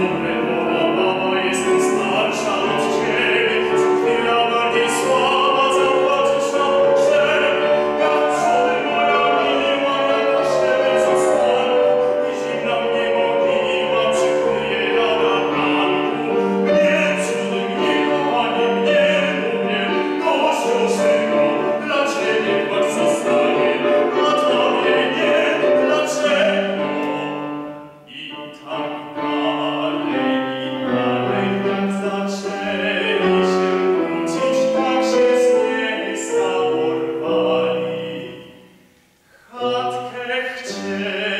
Amen. Hat knechte